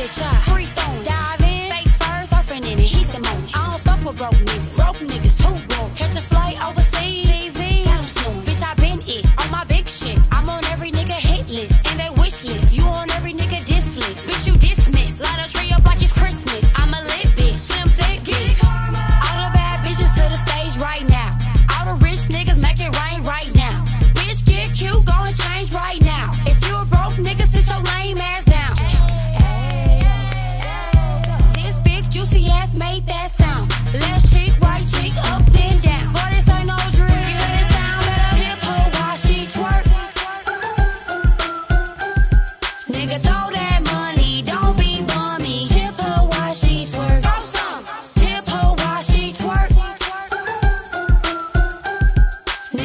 this shot. Free throw, dive in, face first, surfing in it, he's a moment. I don't fuck with broke niggas, broke niggas too broke. Catch a flight over.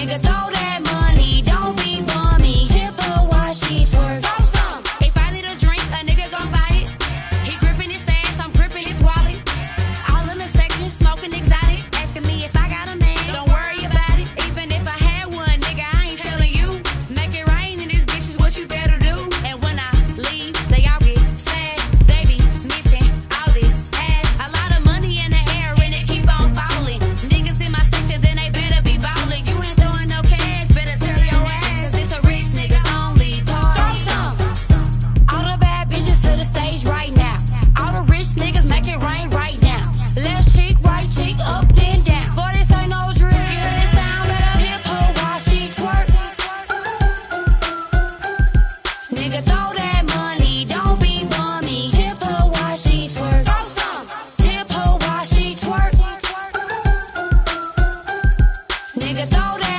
niggas Nigga, throw that money, don't be bummy. Tip her while she twerk. Throw some. Tip her while she twerk. Nigga, throw that.